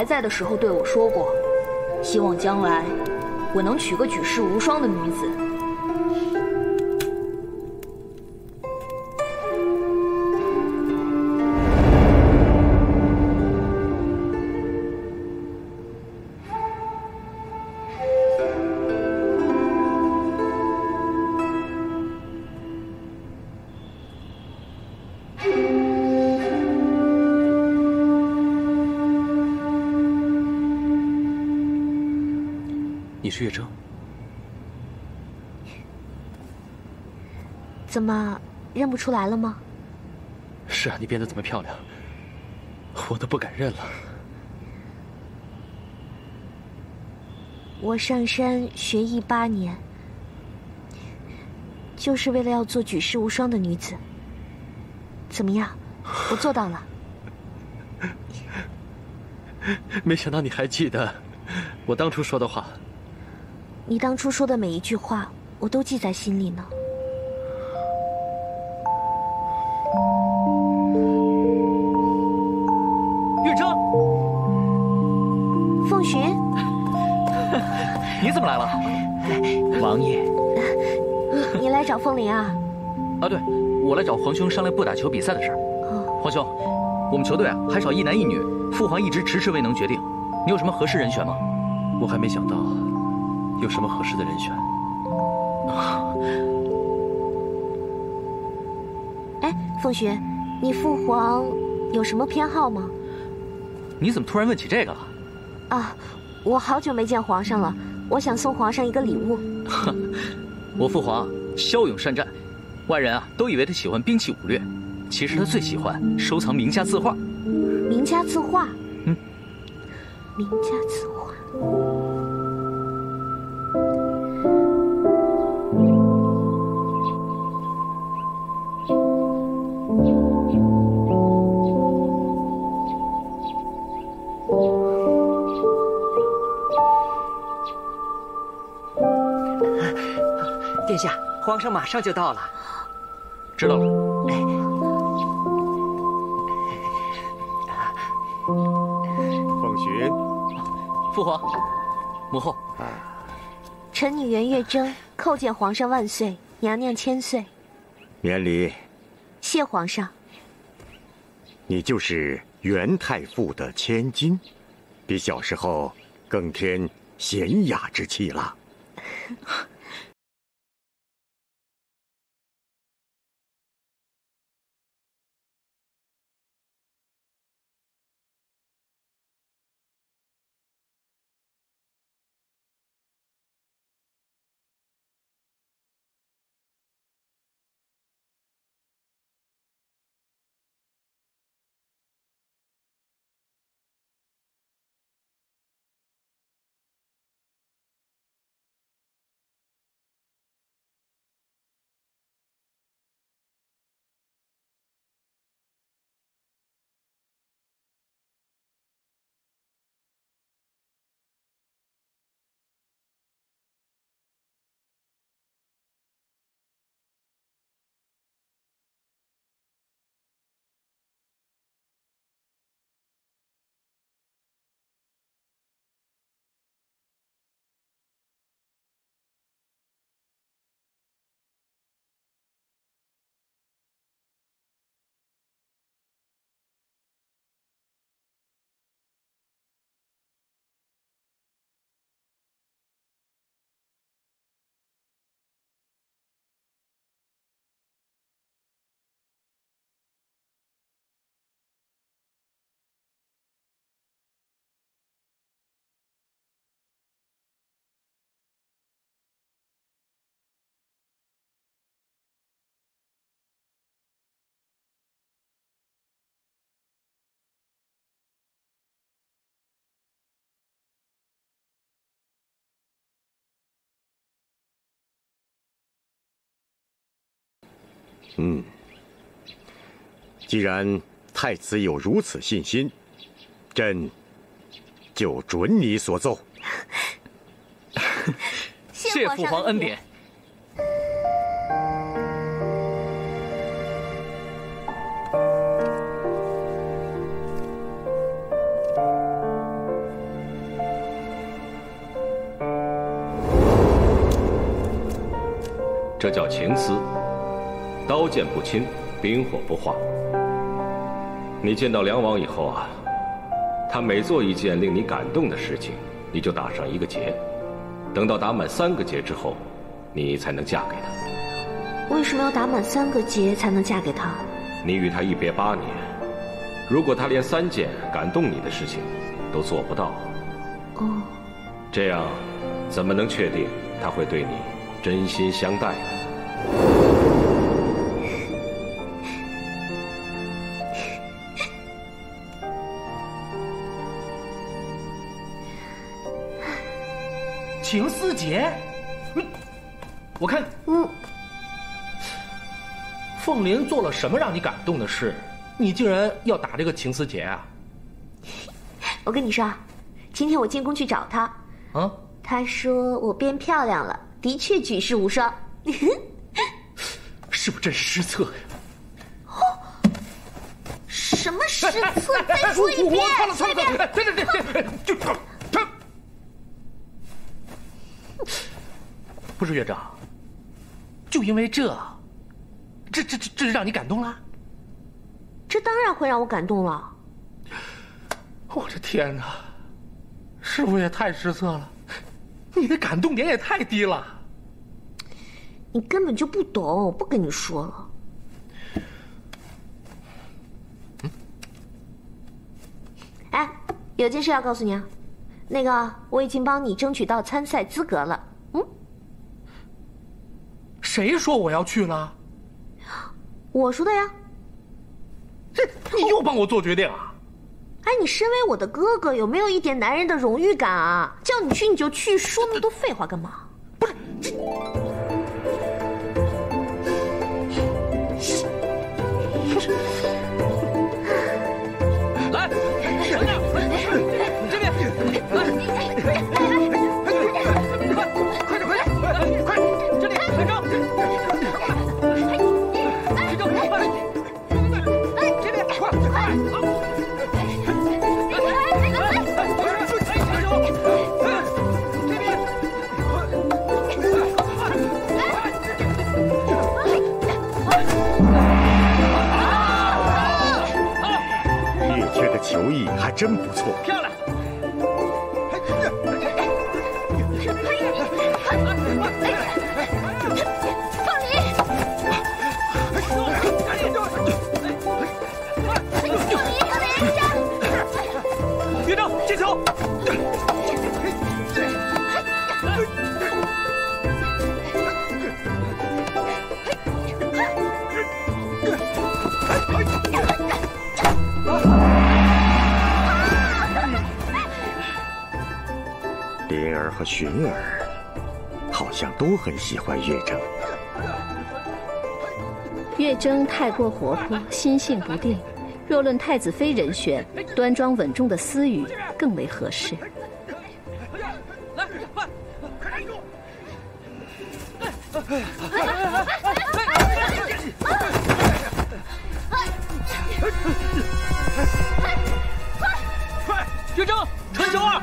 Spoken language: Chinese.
还在的时候对我说过，希望将来我能娶个举世无双的女子。你是月筝？怎么认不出来了吗？是啊，你变得这么漂亮，我都不敢认了。我上山学艺八年，就是为了要做举世无双的女子。怎么样？我做到了。没想到你还记得我当初说的话。你当初说的每一句话，我都记在心里呢。月筝，凤寻，你怎么来了？王爷，你来找凤林啊？啊，对，我来找皇兄商量不打球比赛的事儿。皇兄，我们球队啊还少一男一女，父皇一直迟迟未能决定，你有什么合适人选吗？我还没想到。有什么合适的人选？哎，凤寻，你父皇有什么偏好吗？你怎么突然问起这个了？啊，我好久没见皇上了，我想送皇上一个礼物。我父皇骁勇善战，外人啊都以为他喜欢兵器武略，其实他最喜欢收藏名家字画。名家字画？嗯，名家字画。皇上马上就到了，知道了。凤寻，父皇，母后，臣女袁月筝叩见皇上万岁，娘娘千岁。免礼。谢皇上。你就是袁太傅的千金，比小时候更添娴雅之气了。嗯，既然太子有如此信心，朕就准你所奏。谢父皇恩典。这叫情思。刀剑不侵，冰火不化。你见到梁王以后啊，他每做一件令你感动的事情，你就打上一个结。等到打满三个结之后，你才能嫁给他。为什么要打满三个结才能嫁给他？你与他一别八年，如果他连三件感动你的事情都做不到，哦，这样怎么能确定他会对你真心相待呢？情丝结，我看，嗯，凤林做了什么让你感动的事？你竟然要打这个情丝结啊？我跟你说啊，今天我进宫去找他，啊，他说我变漂亮了，的确举世无双。是不是真是失策呀？什么失策？再说一遍，错了错了错了！对对对对，就他他，不是院长，就因为这，这这这这让你感动了？这当然会让我感动了。我的天哪，师傅也太失策了，你的感动点也太低了。你根本就不懂，不跟你说了。哎，有件事要告诉你啊，那个我已经帮你争取到参赛资格了。嗯，谁说我要去了？我说的呀。这你又帮我做决定啊？哎，你身为我的哥哥，有没有一点男人的荣誉感啊？叫你去你就去，说那么多废话干嘛？球艺还真不错。漂亮。灵儿和寻儿好像都很喜欢月筝。月筝太过活泼，心性不定。若论太子妃人选，端庄稳重的思雨更为合适。快，月筝，传球啊！